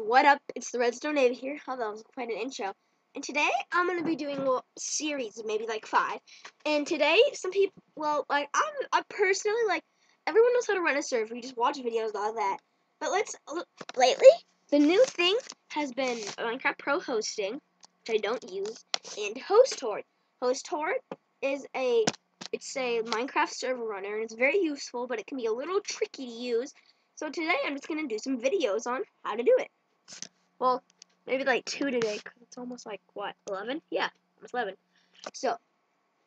What up? It's the Redstone Navy here. Oh, that was quite an intro. And today I'm gonna be doing a series, of maybe like five. And today, some people, well, like I'm, I personally like everyone knows how to run a server. You just watch videos, all that. But let's look. Lately, the new thing has been Minecraft Pro hosting, which I don't use, and HostHorde. HostHorde is a it's a Minecraft server runner, and it's very useful, but it can be a little tricky to use. So today I'm just gonna do some videos on how to do it. Well, maybe like two today, because it's almost like, what, 11? Yeah, almost 11. So,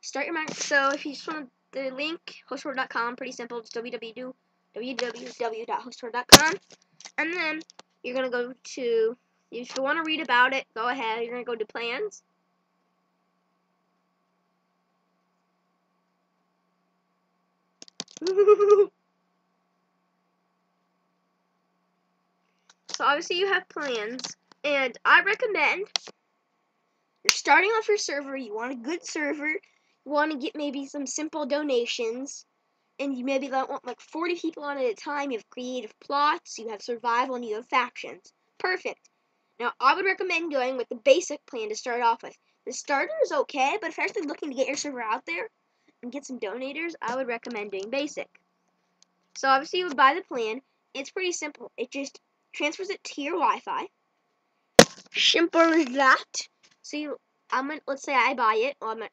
start your mind. So, if you just want the link, hosthorde.com, pretty simple. Just www, www.hosthorde.com. And then, you're going to go to, if you want to read about it, go ahead. You're to go to plans. obviously you have plans, and I recommend you're starting off your server. You want a good server. You want to get maybe some simple donations, and you maybe want like 40 people on at a time. You have creative plots. You have survival, and you have factions. Perfect. Now I would recommend going with the basic plan to start off with. The starter is okay, but if you're actually looking to get your server out there and get some donators, I would recommend doing basic. So obviously you would buy the plan. It's pretty simple. It just transfers it to your Wi-Fi. Simple as that. So you, I'm gonna, let's say I buy it. Well, I'm not,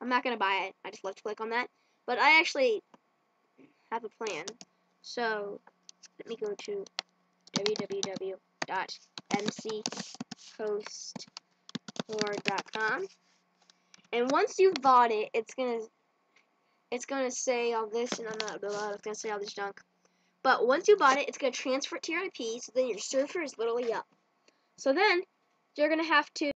I'm not gonna buy it. I just left click on that. But I actually have a plan. So let me go to www.mc.hosthorde.com. And once you've bought it, it's gonna it's gonna say all this, and I'm not it's gonna say all this junk. But once you bought it, it's going to transfer it to your IP, so then your server is literally up. So then, you're going to have to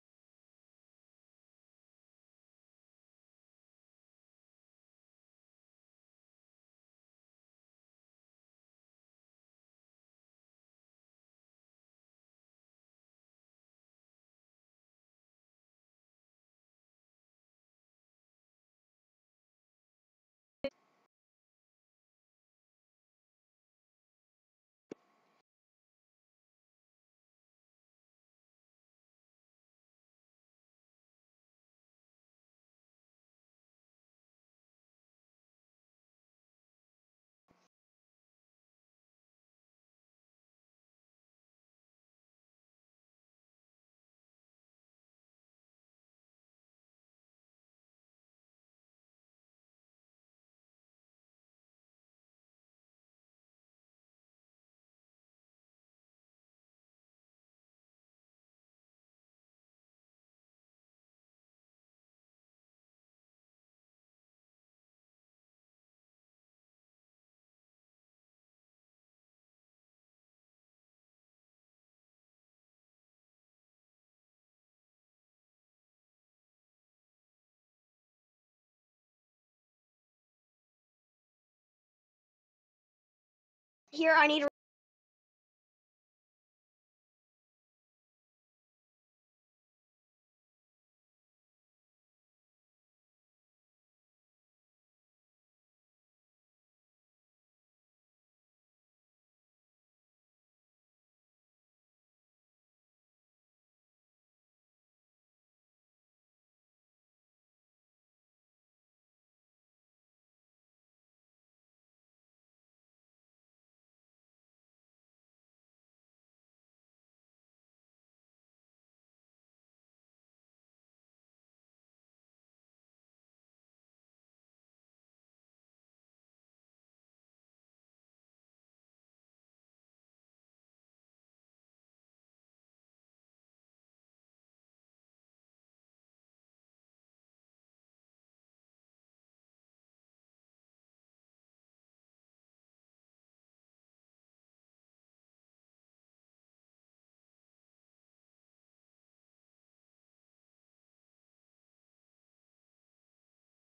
here I need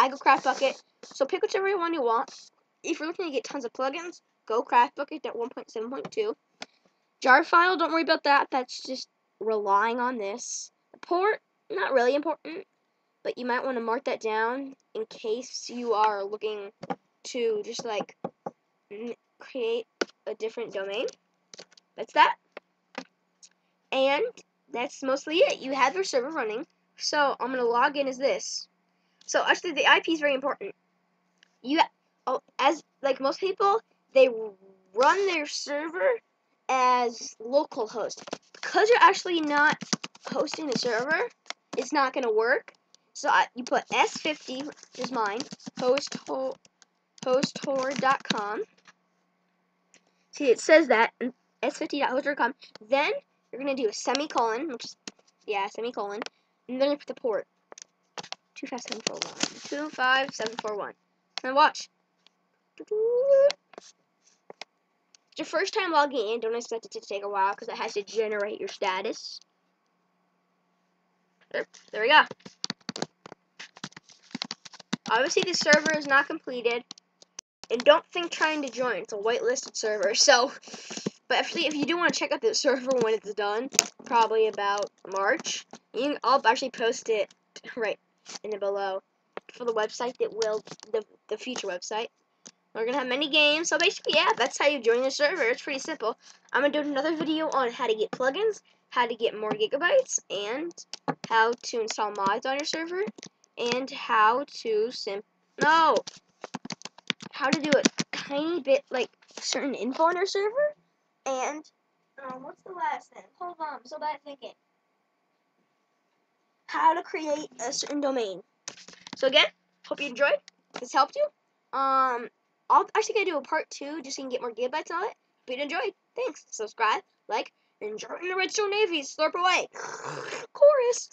I go CraftBukkit. So pick whichever one you want. If you're looking to get tons of plugins, go CraftBukkit at 1.7.2. Jar file, don't worry about that. That's just relying on this. Port, not really important, but you might want to mark that down in case you are looking to just like create a different domain. That's that. And that's mostly it. You have your server running. So I'm going to log in as this. So actually the IP is very important. You oh, as like most people, they run their server as localhost. Because you're actually not hosting the server, it's not going to work. So I, you put S50, which is mine, host ho. See, it says that, s50.host.com. Then you're going to do a semicolon, which is, yeah, semicolon, and then you put the port. 25741. 25741. Now watch. It's your first time logging in. Don't expect it to take a while because it has to generate your status. There, there we go. Obviously, the server is not completed. And don't think trying to join. It's a whitelisted server. So, but actually, if you do want to check out the server when it's done, probably about March, you can, I'll actually post it right in the below for the website that will the the future website. We're gonna have many games, so basically, yeah, that's how you join the server. It's pretty simple. I'm gonna do another video on how to get plugins, how to get more gigabytes, and how to install mods on your server, and how to sim no, how to do a tiny bit like certain info on your server, and um, what's the last thing? Hold on, I'm so bad thinking how to create a certain domain. So again, hope you enjoyed. This helped you. Um, I'll actually gonna do a part two just so you can get more gigabytes on it. Hope you enjoyed. Thanks. Subscribe, like, enjoy the Redstone Navy. Slurp away. Chorus.